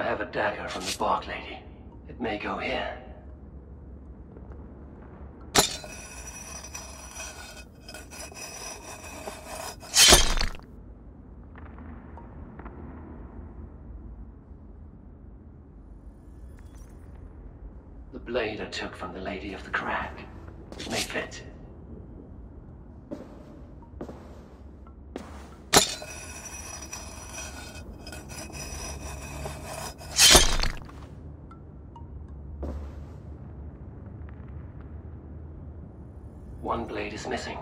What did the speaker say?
have a dagger from the Bark Lady. It may go here. The blade I took from the Lady of the Crag may fit. One blade is missing.